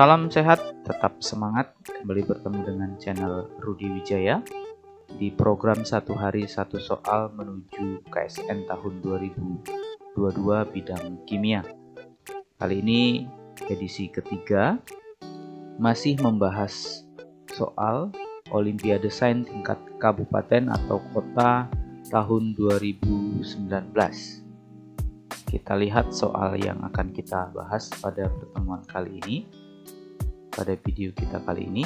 Salam sehat, tetap semangat. Kembali bertemu dengan channel Rudi Wijaya di program satu hari satu soal menuju KSN tahun 2022 bidang kimia. Kali ini edisi ketiga masih membahas soal Olimpiade Sains tingkat kabupaten atau kota tahun 2019. Kita lihat soal yang akan kita bahas pada pertemuan kali ini pada video kita kali ini.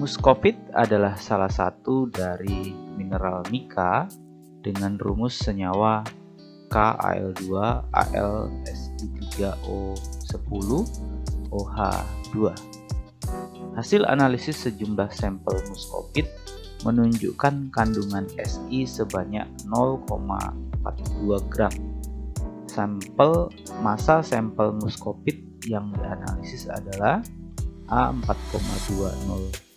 Muskopit adalah salah satu dari mineral mika dengan rumus senyawa KAl2 AlSi3O10 OH2. Hasil analisis sejumlah sampel muskopit menunjukkan kandungan Si sebanyak 0,42 gram. Sampel masa sampel muskopit yang dianalisis adalah A 4,20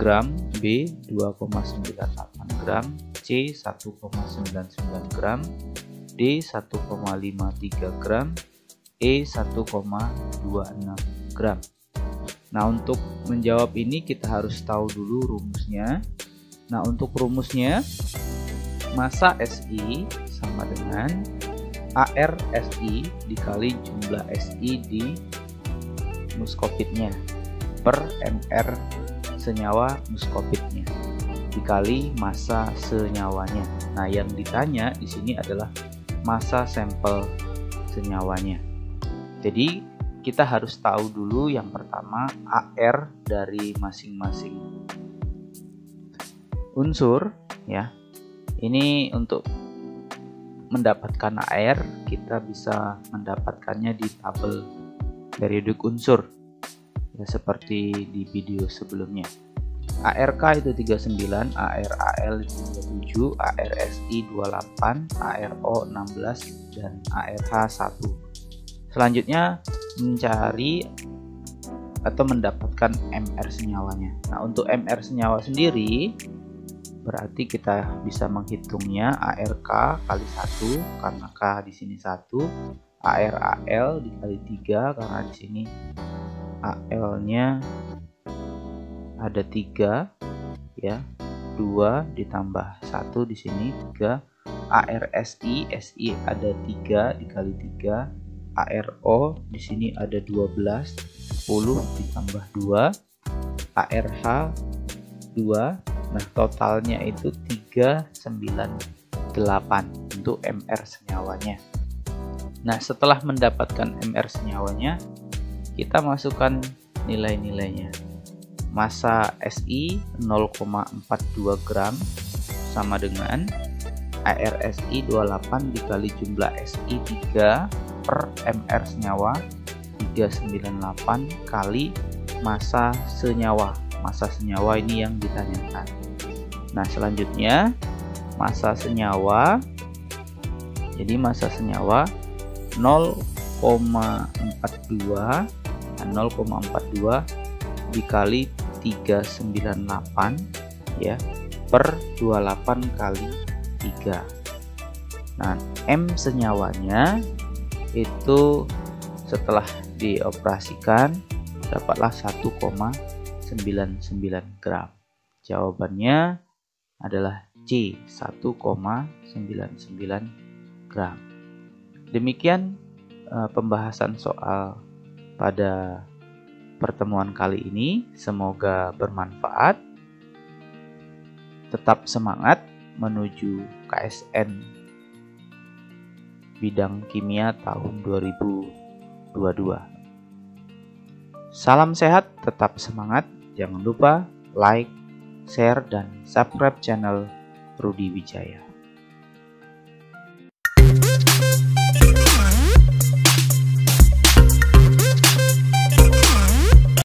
gram, B 2,98 gram, C 1,99 gram, D 1,53 gram, E 1,26 gram. Nah, untuk menjawab ini kita harus tahu dulu rumusnya. Nah, untuk rumusnya masa Si sama dengan AR SI dikali jumlah SI di muskopitnya per MR senyawa muskopitnya dikali massa senyawanya. Nah, yang ditanya di sini adalah massa sampel senyawanya. Jadi, kita harus tahu dulu yang pertama AR dari masing-masing unsur ya. Ini untuk mendapatkan air kita bisa mendapatkannya di tabel periodik unsur. Ya seperti di video sebelumnya. ARK itu 39, ARAL itu 27, ARSI 28, ARO 16 dan ARH 1 selanjutnya mencari atau mendapatkan MR senyawanya. Nah untuk MR senyawa sendiri berarti kita bisa menghitungnya ARK kali 1 karena K di sini 1 ARAL dikali 3 karena di sini AL nya ada 3 ya. 2 ditambah 1 di sini 3 ARSI SI ada 3 dikali 3 ARO di sini ada 12 10 ditambah 2 ARH 2 Nah, totalnya itu 398 untuk MR senyawanya. Nah, setelah mendapatkan MR senyawanya, kita masukkan nilai-nilainya. Massa Si 0,42 gram sama dengan ARSI 28 dikali jumlah Si 3 per MR senyawa 398 kali massa senyawa masa senyawa ini yang ditanyakan. Nah, selanjutnya masa senyawa. Jadi masa senyawa 0,42 0,42 dikali 398 ya per 28 kali 3. Nah, M senyawanya itu setelah dioperasikan dapatlah 1, 99 gram. Jawabannya adalah C 1,99 gram. Demikian uh, pembahasan soal pada pertemuan kali ini. Semoga bermanfaat. Tetap semangat menuju KSN bidang kimia tahun 2022. Salam sehat, tetap semangat. Jangan lupa like, share, dan subscribe channel Rudi Wijaya.